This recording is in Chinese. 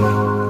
了。